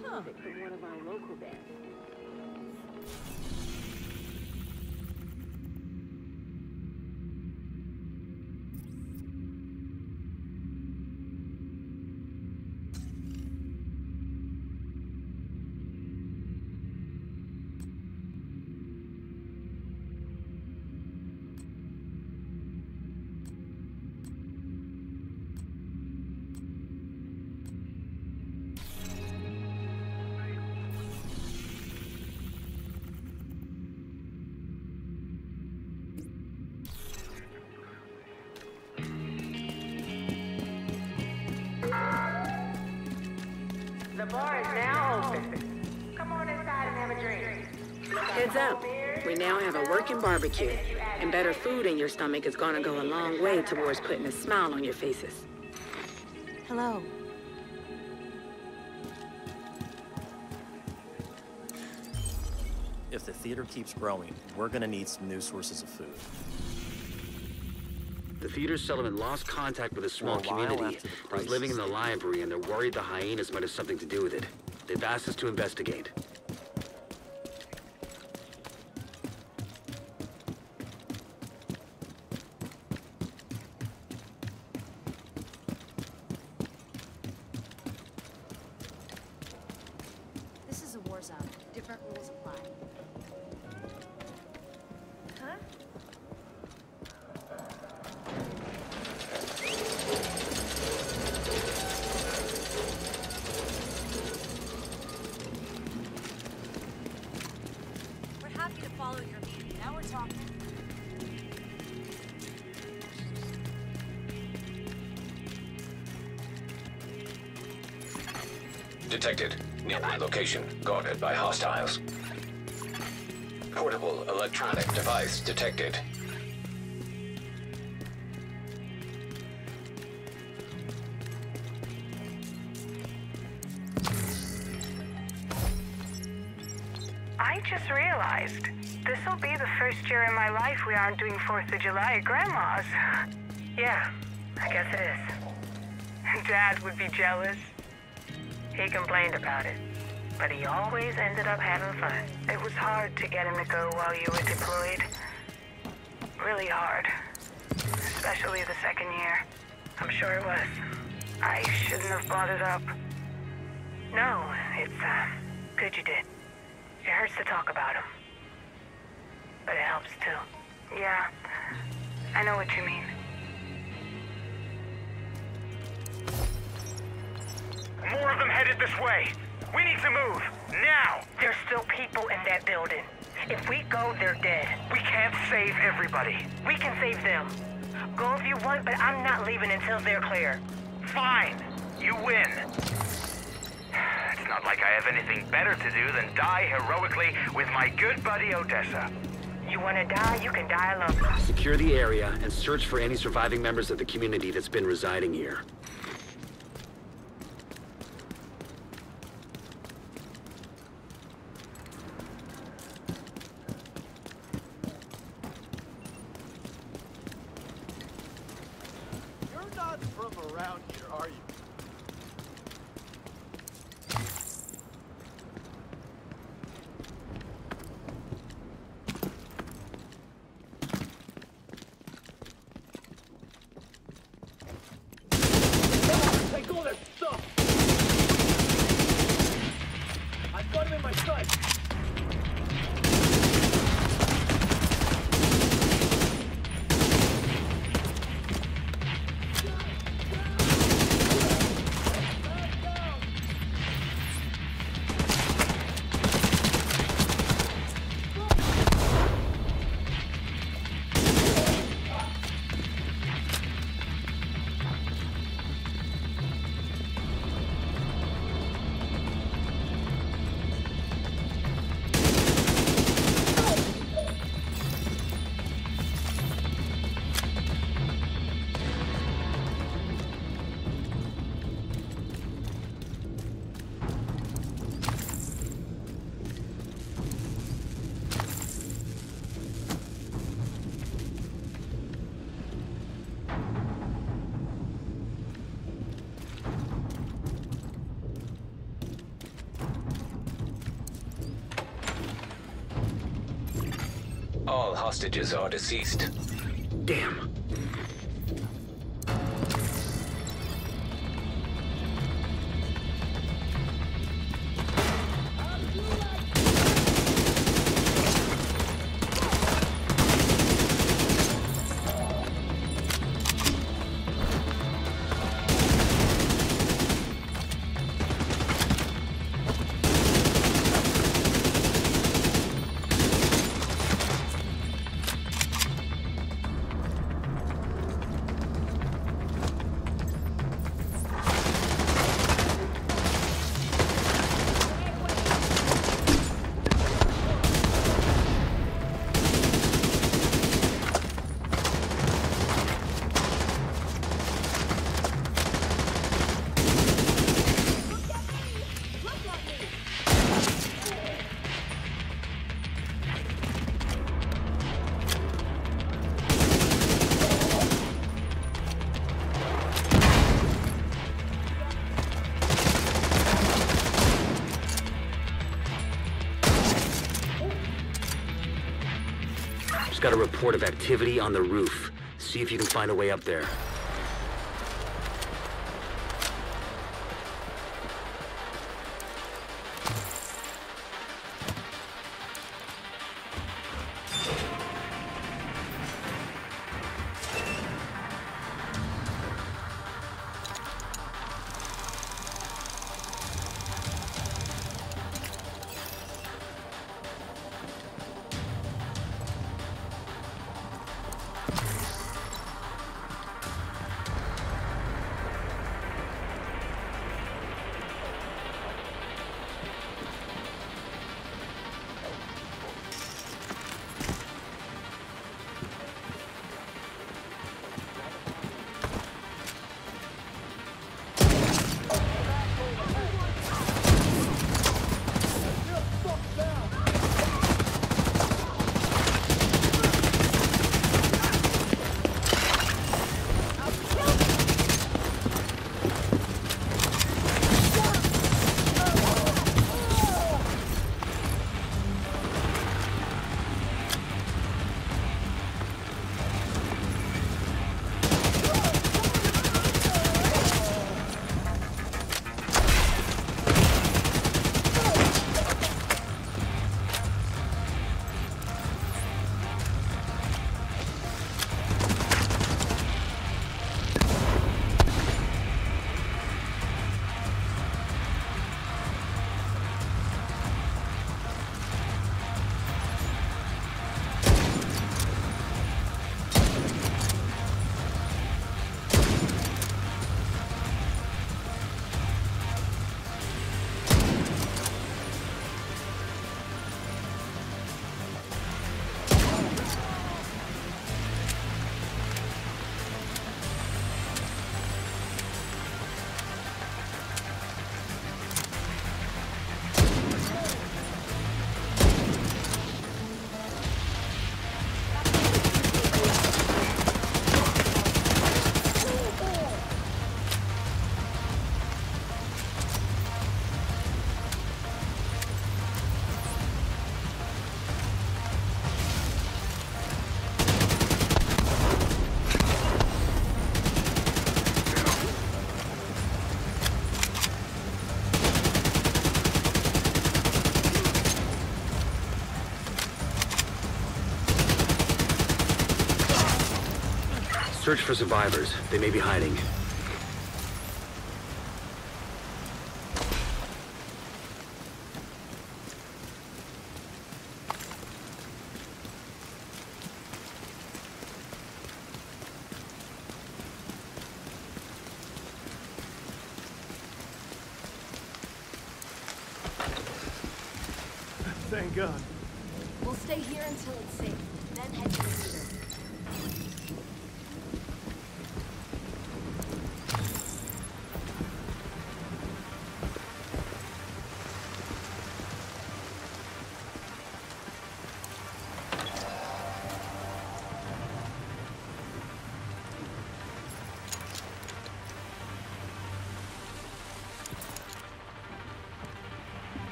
music from one of our local bands. Bar is now open. Come on inside and have a drink. Heads up. We now have a working barbecue. And better food in your stomach is gonna go a long way towards putting a smile on your faces. Hello. If the theater keeps growing, we're gonna need some new sources of food. The theater settlement lost contact with a small a community that was living in the library, and they're worried the hyenas might have something to do with it. They've asked us to investigate. Detected. Nearby location guarded by hostiles. Portable electronic device detected. I just realized this'll be the first year in my life we aren't doing 4th of July at Grandma's. Yeah, I guess it is. Dad would be jealous. He complained about it, but he always ended up having fun. It was hard to get him to go while you were deployed. Really hard. Especially the second year. I'm sure it was. I shouldn't have brought it up. No, it's, uh, good you did. It hurts to talk about him. But it helps too. Yeah, I know what you mean. More of them headed this way. We need to move. Now! There's still people in that building. If we go, they're dead. We can't save everybody. We can save them. Go if you want, but I'm not leaving until they're clear. Fine. You win. It's not like I have anything better to do than die heroically with my good buddy Odessa. You wanna die, you can die alone. Secure the area and search for any surviving members of the community that's been residing here. You're not from around here, are you? Hostages are deceased. Damn. Report of activity on the roof. See if you can find a way up there. Search for survivors. They may be hiding. Thank God. We'll stay here until it's safe,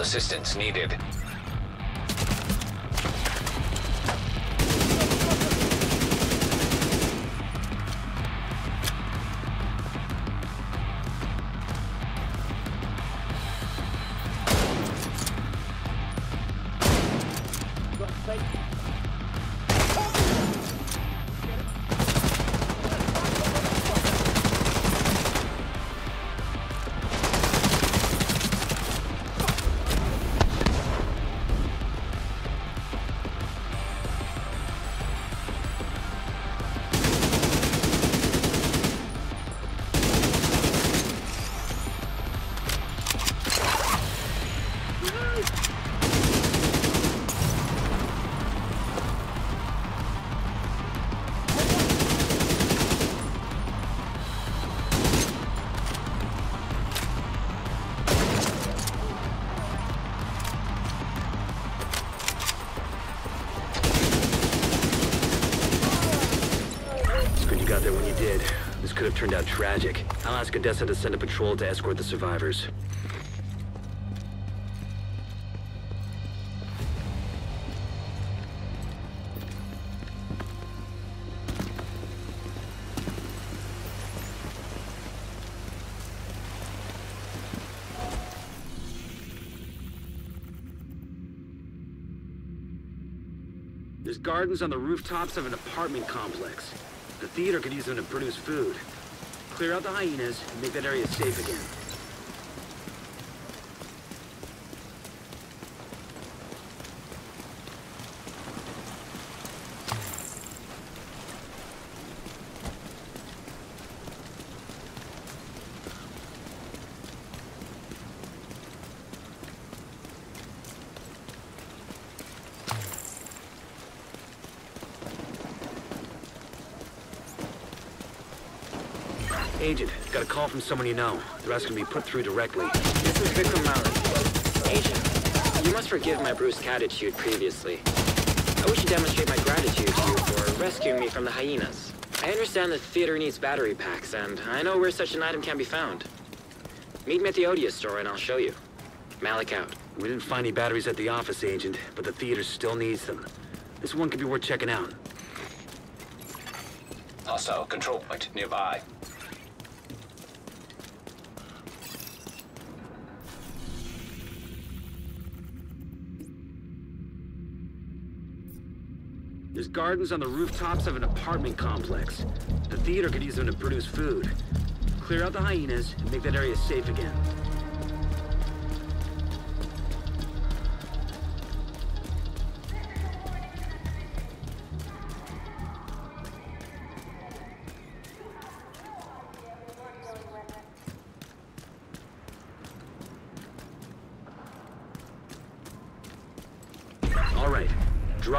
Assistance needed. Turned out tragic. I'll ask Odessa to send a patrol to escort the survivors. There's gardens on the rooftops of an apartment complex. The theater could use them to produce food. Clear out the hyenas and make that area safe again. Agent, got a call from someone you know. They're asking to be put through directly. This is Vikram Malik. Agent, you must forgive my brusque attitude previously. I wish to demonstrate my gratitude to you for rescuing me from the hyenas. I understand the theater needs battery packs, and I know where such an item can be found. Meet me at the Odia store and I'll show you. Malik out. We didn't find any batteries at the office, Agent, but the theater still needs them. This one could be worth checking out. Hostile control point nearby. There's gardens on the rooftops of an apartment complex. The theater could use them to produce food. Clear out the hyenas and make that area safe again.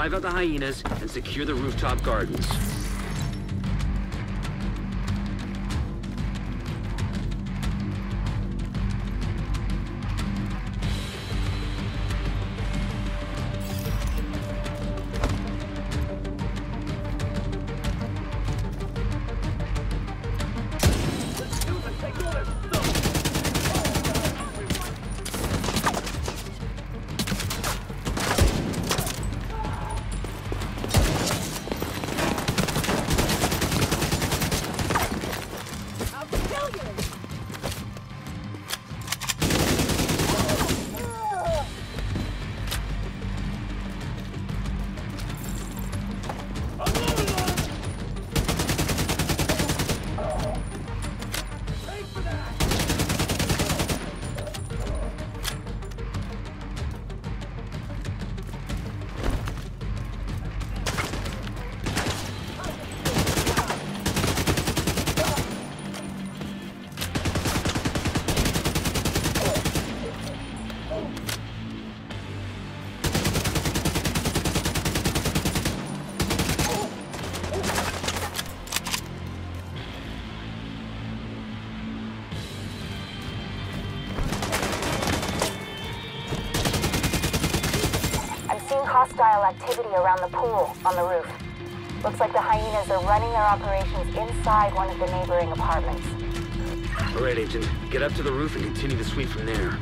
Drive out the hyenas and secure the rooftop gardens. Activity around the pool on the roof. Looks like the hyenas are running their operations inside one of the neighboring apartments. All right, Agent. Get up to the roof and continue the sweep from there.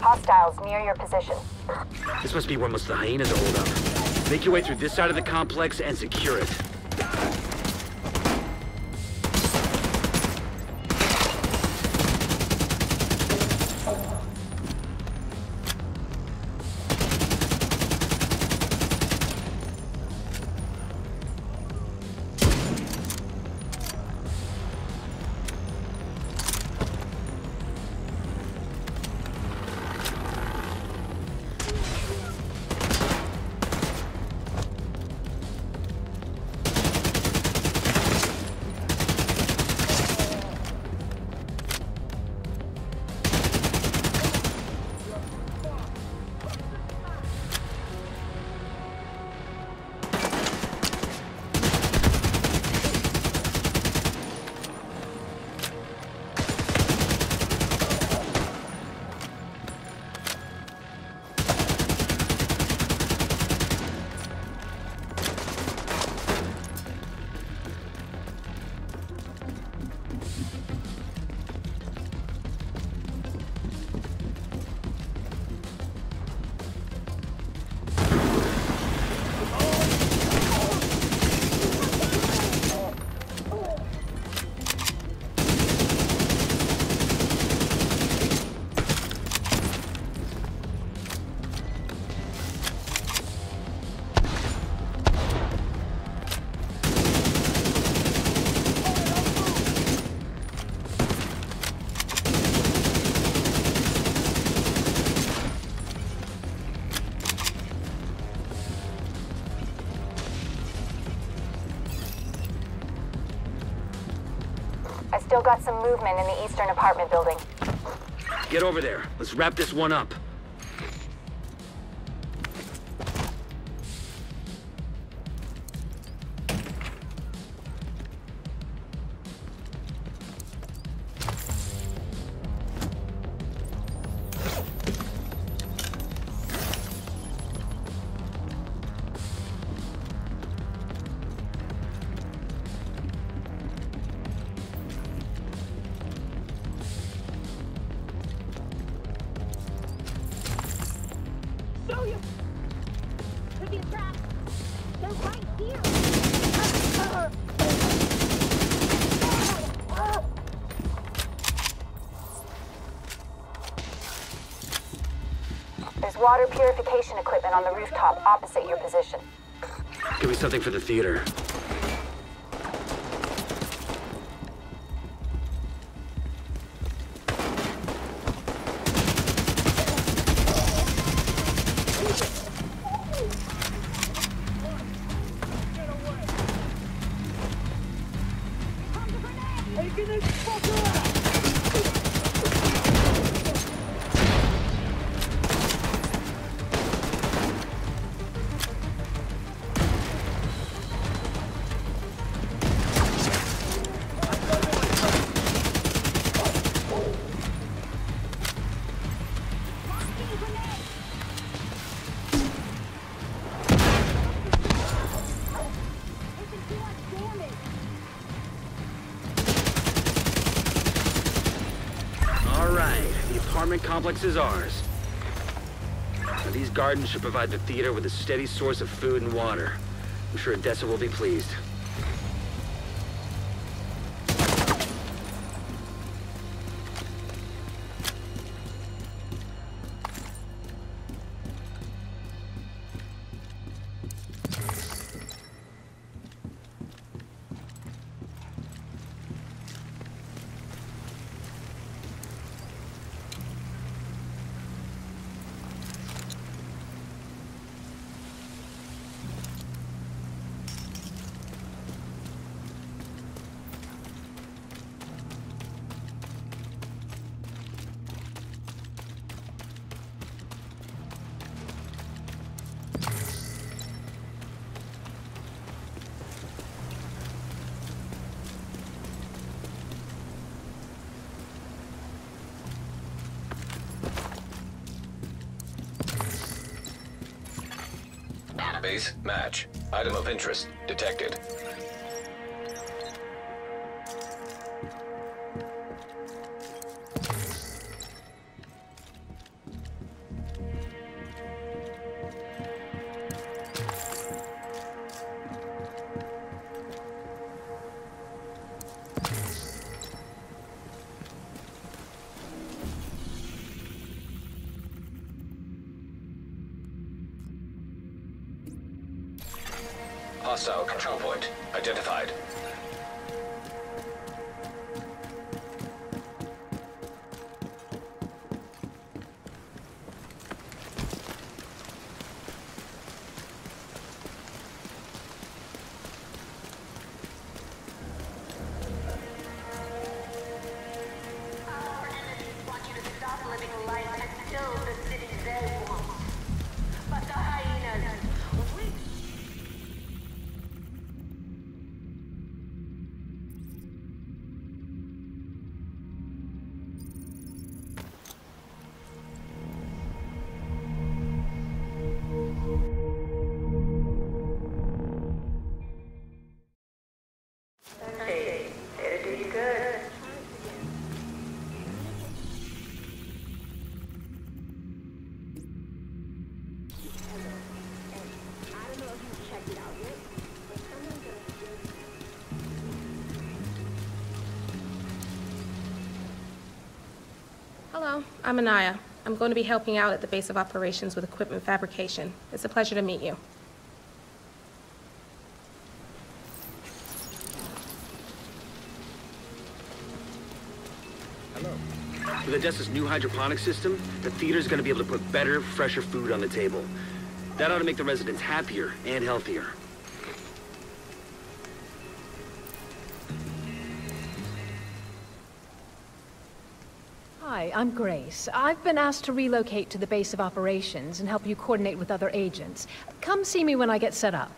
Hostiles near your position. This must be where most of the hyenas are holed up. Make your way through this side of the complex and secure it. Movement in the eastern apartment building. Get over there. Let's wrap this one up. For the theater. Complex is ours. Now, these gardens should provide the theater with a steady source of food and water. I'm sure Odessa will be pleased. Match. Item of interest detected. Hostile control point identified. I'm Anaya. I'm going to be helping out at the base of operations with equipment fabrication. It's a pleasure to meet you. Hello. With Odessa's new hydroponic system, the theater's gonna be able to put better, fresher food on the table. That ought to make the residents happier and healthier. I'm Grace. I've been asked to relocate to the base of operations and help you coordinate with other agents. Come see me when I get set up.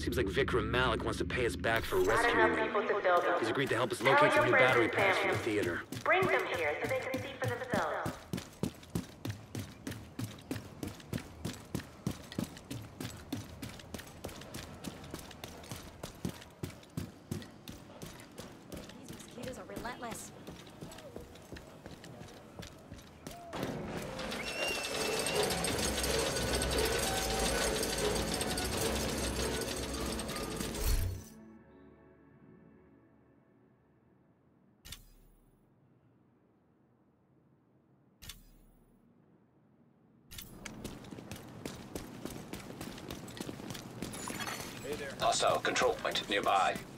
Seems like Vikram Malik wants to pay us back for rescuing enough me. people to build them. He's agreed to help us locate some new battery packs for the theater. Bring them here so they can see Control point nearby.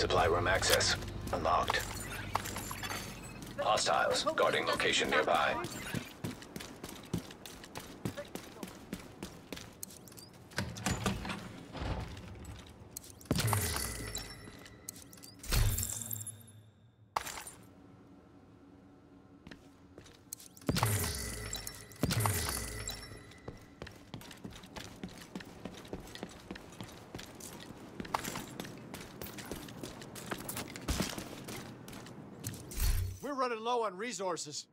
Supply room access unlocked. Hostiles guarding location nearby. We're running low on resources.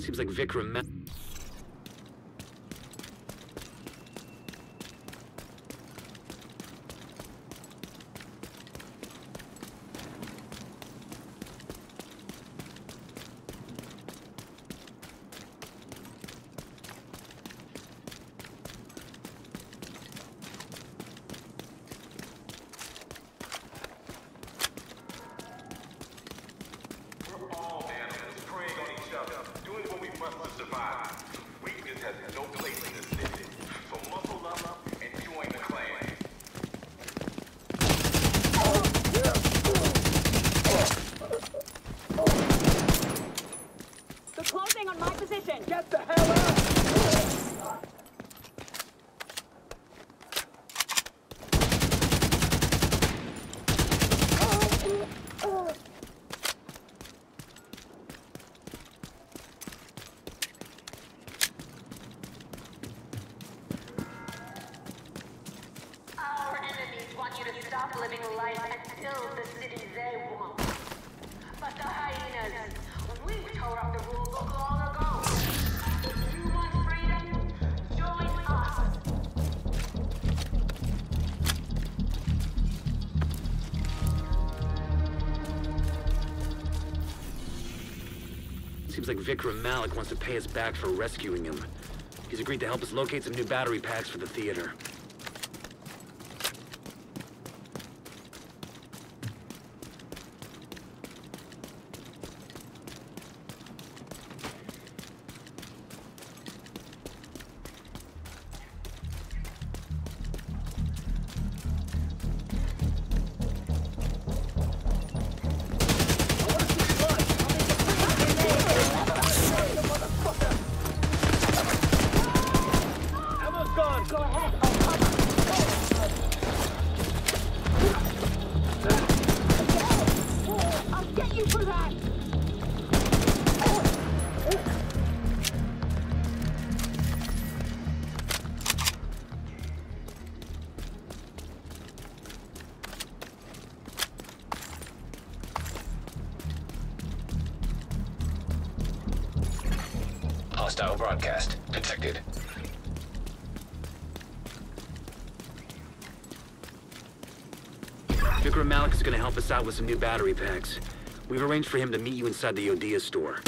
Seems like Vikram met... We're all animals, preying on each other, doing what we must to survive. Weakness has no place in this city. So muscle up and join the clan. They're closing on my position. Get the hell out! Our enemies want you to stop living life and build the city they want. But the hyenas, we've tore up the rule book long ago. If you want freedom, join us. Seems like Vikram Malik wants to pay us back for rescuing him. He's agreed to help us locate some new battery packs for the theater. Some new battery packs. We've arranged for him to meet you inside the Odia store.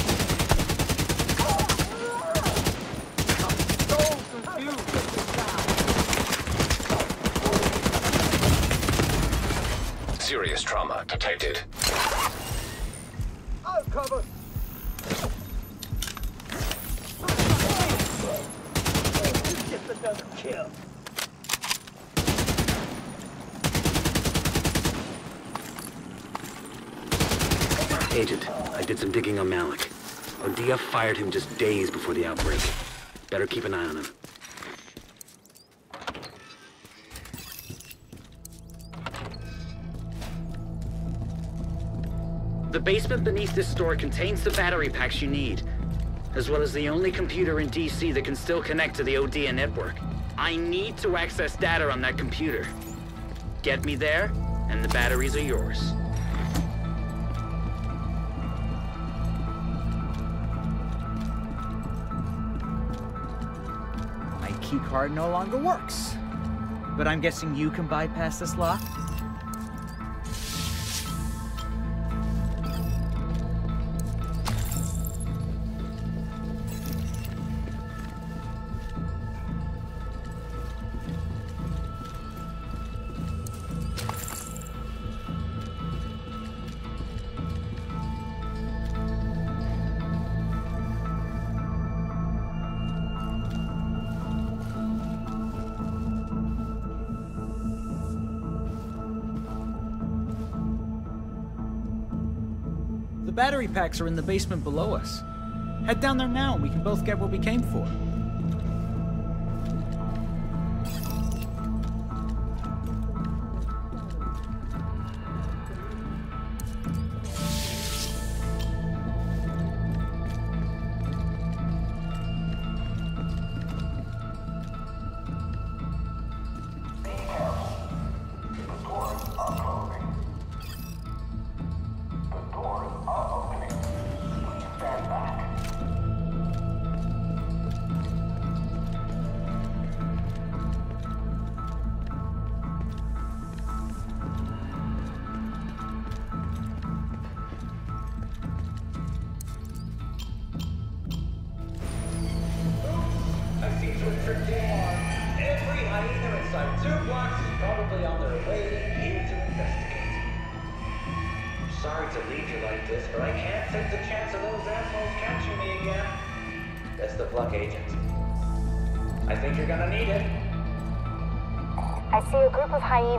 Serious trauma detected. I'll cover! Just another kill. Agent, I did some digging on Malik. Odia fired him just days before the outbreak. Better keep an eye on him. The basement beneath this store contains the battery packs you need, as well as the only computer in DC that can still connect to the Odia network. I need to access data on that computer. Get me there, and the batteries are yours. Card no longer works. But I'm guessing you can bypass this lock? Are in the basement below us. Head down there now and we can both get what we came for.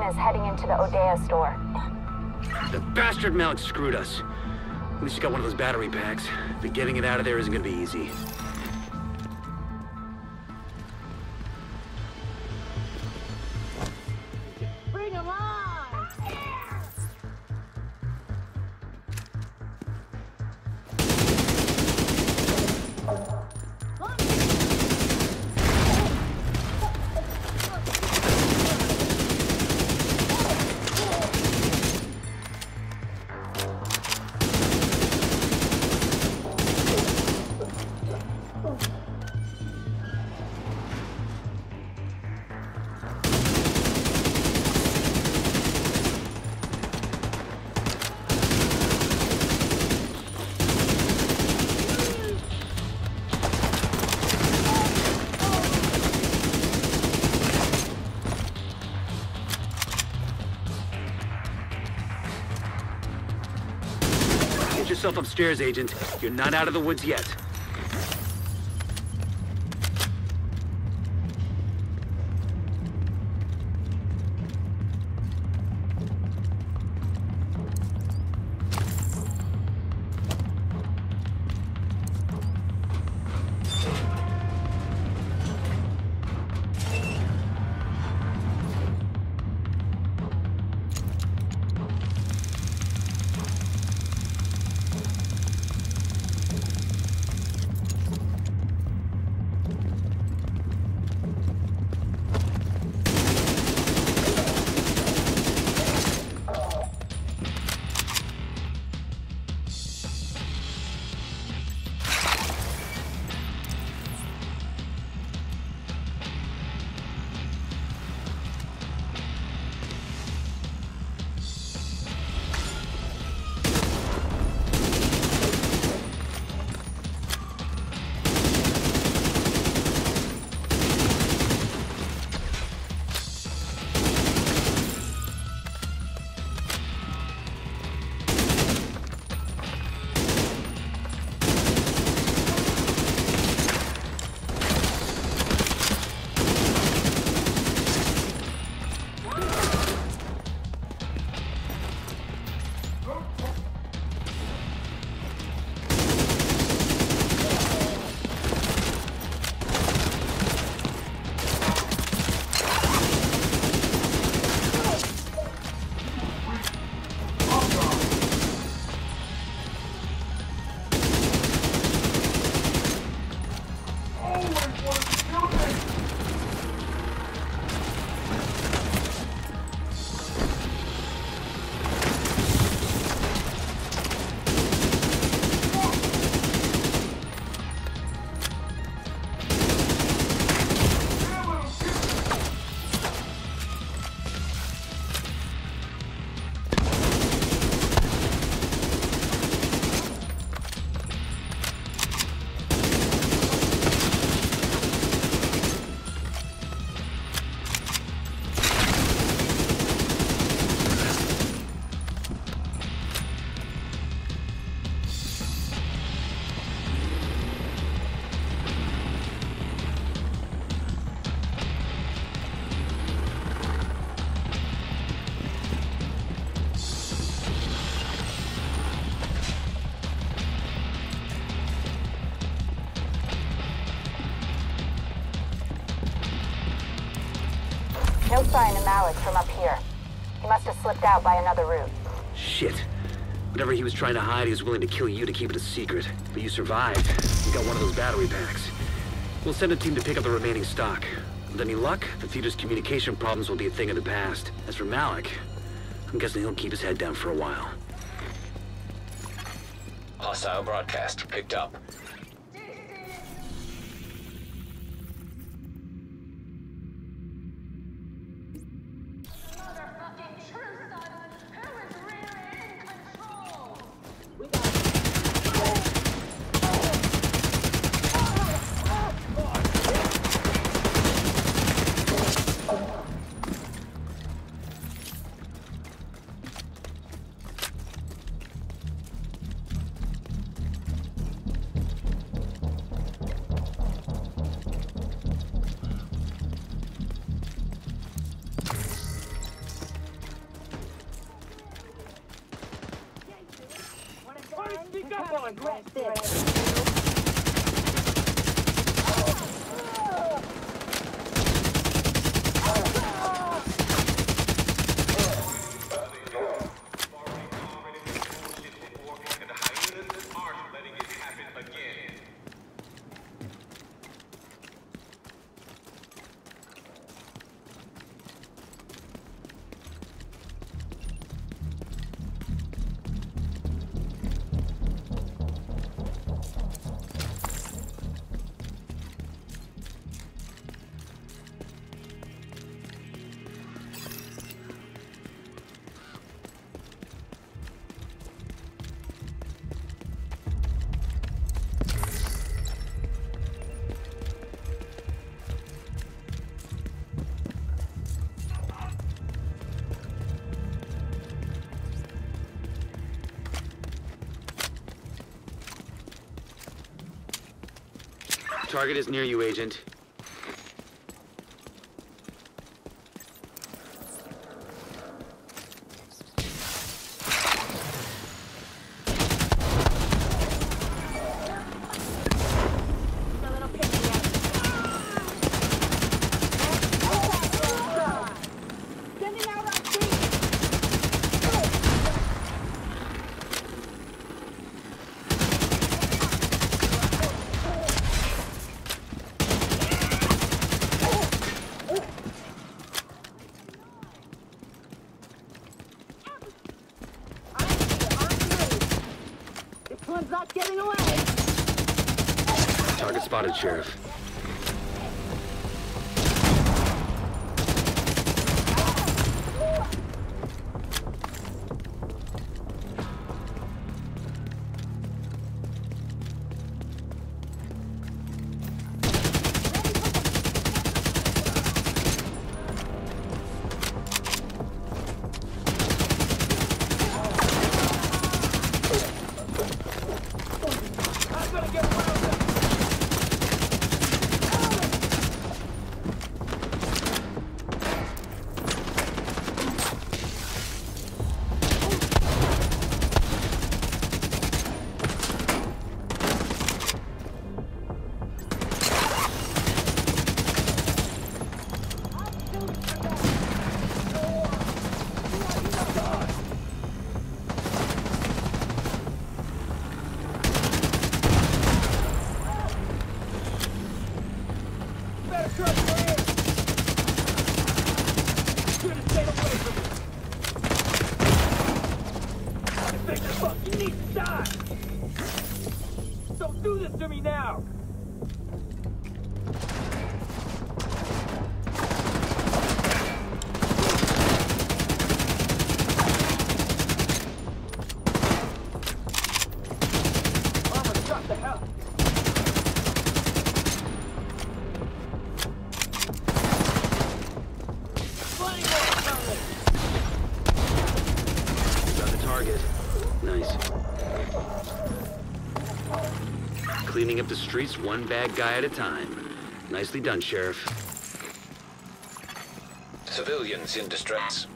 Hyenas heading into the Odia store. The bastard mount screwed us. At least you got one of those battery packs. But getting it out of there isn't gonna be easy. Yourself upstairs, Agent. You're not out of the woods yet. Slipped out by another route. Shit. Whatever he was trying to hide, he was willing to kill you to keep it a secret. But you survived. You got one of those battery packs. We'll send a team to pick up the remaining stock. With any luck, the theater's communication problems will be a thing of the past. As for Malik, I'm guessing he'll keep his head down for a while. Hostile broadcast picked up. Target is near you, Agent. This one's not getting away. Target spotted, Sheriff. Streets one bad guy at a time. Nicely done, Sheriff. Civilians in distress.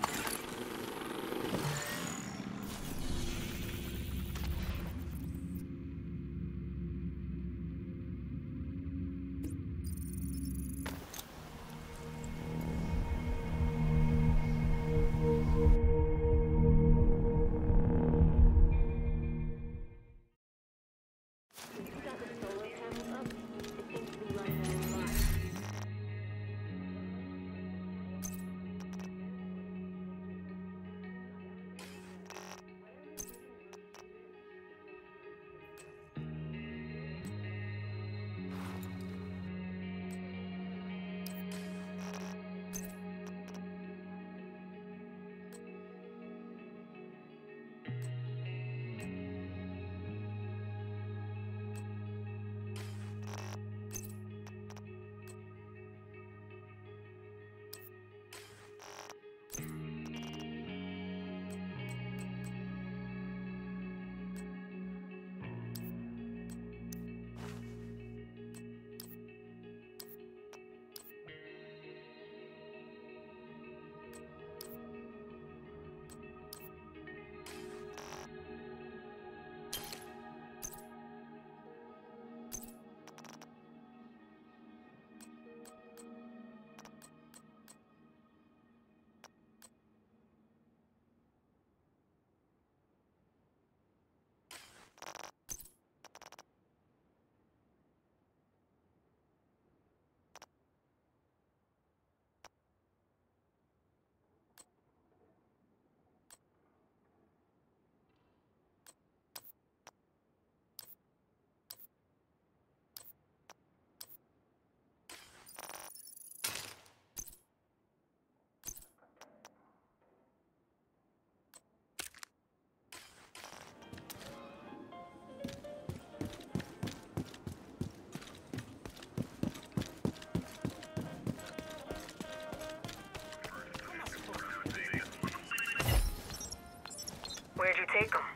Take him.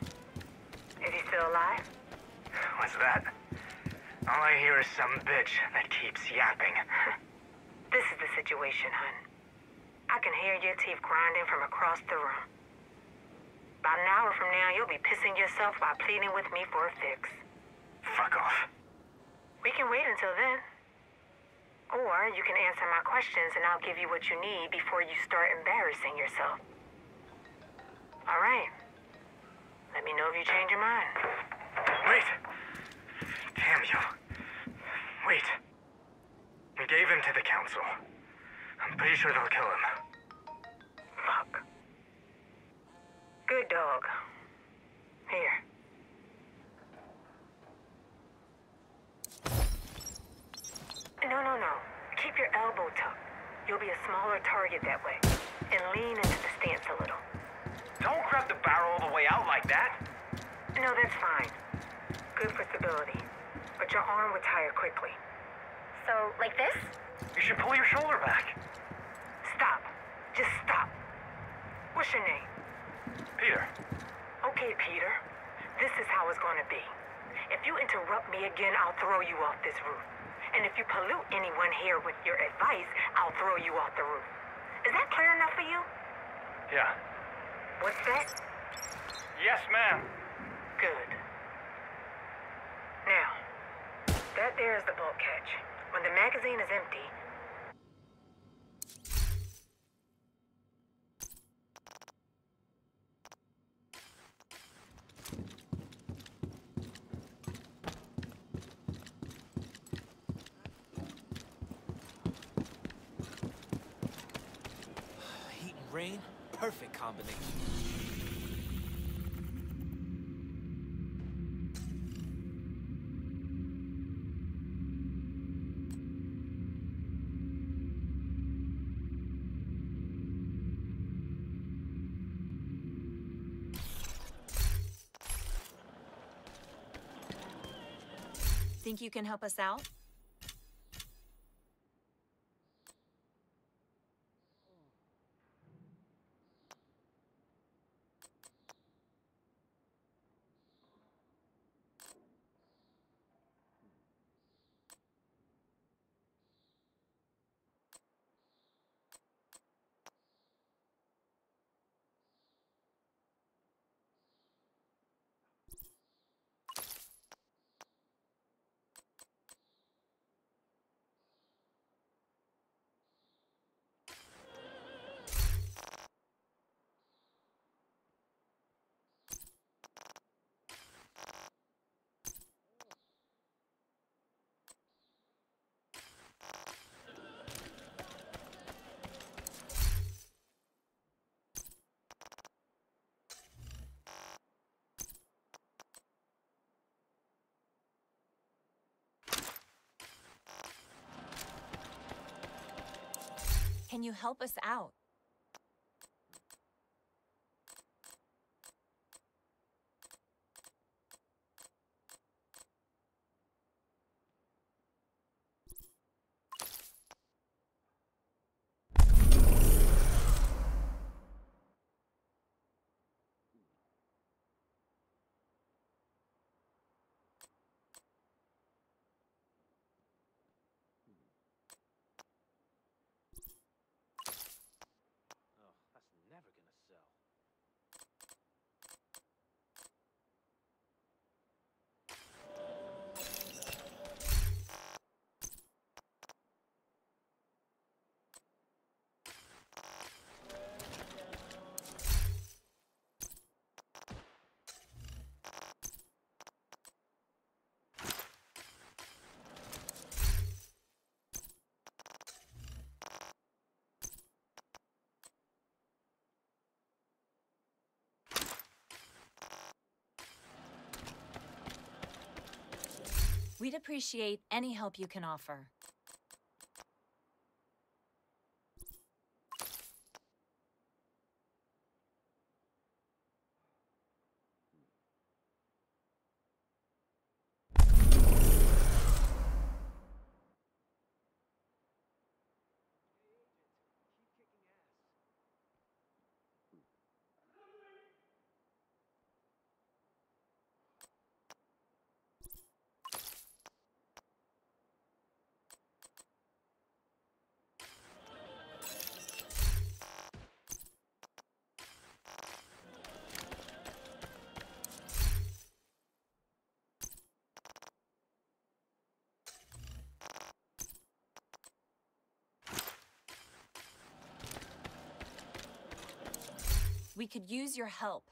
Is he still alive? What's that? All I hear is some bitch that keeps yapping. This is the situation, hun. I can hear your teeth grinding from across the room. About an hour from now, you'll be pissing yourself while pleading with me for a fix. Fuck off. We can wait until then. Or you can answer my questions and I'll give you what you need before you start embarrassing yourself. All right. Let me know if you change your mind. Wait! Damn you. Wait. We gave him to the council. I'm pretty sure they'll kill him. Fuck. Good dog. Here. No, no, no. Keep your elbow tucked. You'll be a smaller target that way. And lean into the stance a little. Don't grab the barrel all the way out like that. No, that's fine. Good for stability. But your arm would tire quickly. So, like this? You should pull your shoulder back. Stop. Just stop. What's your name? Peter. Okay, Peter. This is how it's gonna be. If you interrupt me again, I'll throw you off this roof. And if you pollute anyone here with your advice, I'll throw you off the roof. Is that clear enough for you? Yeah. What's that? Yes, ma'am. Good. Now, that there is the bolt catch. When the magazine is empty, Heat and rain, perfect combination. Think you can help us out? Can you help us out? Oh, that's never gonna sell. We'd appreciate any help you can offer. We could use your help.